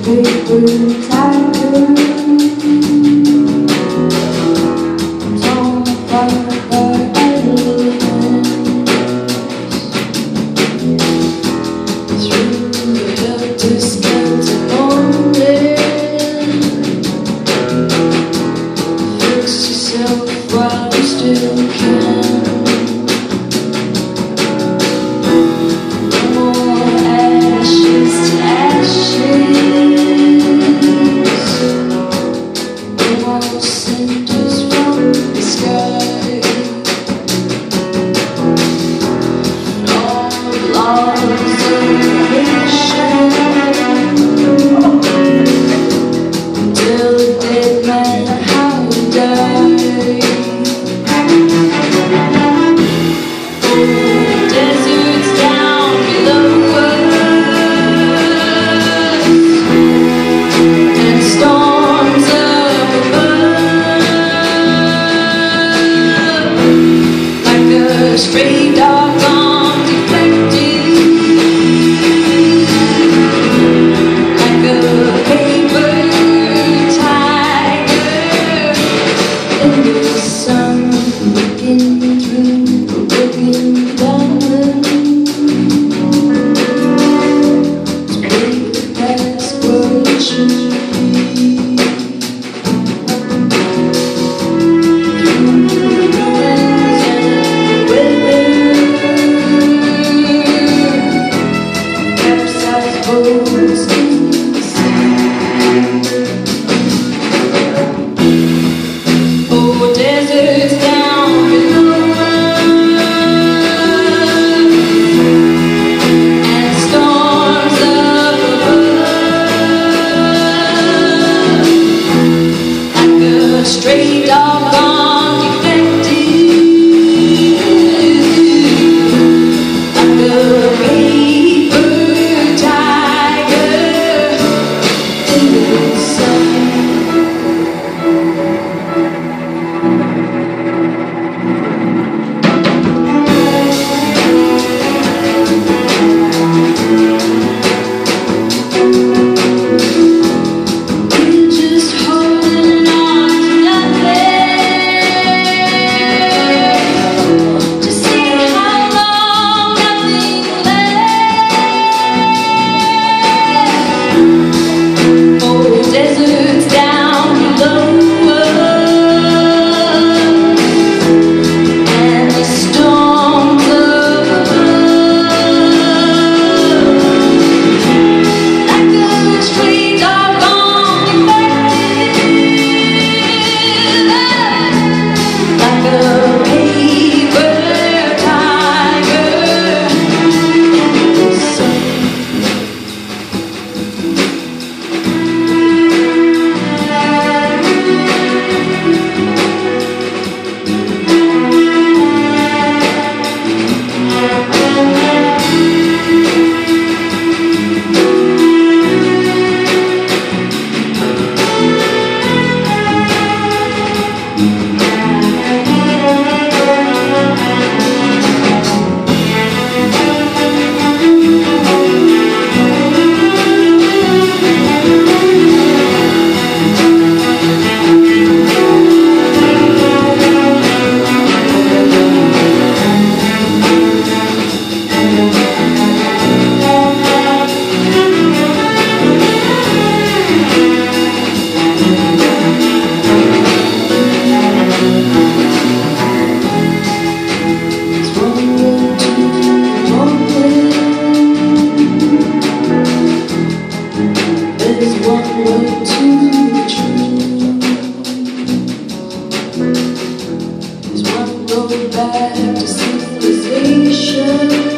paper back. straight Oh, back to civilization.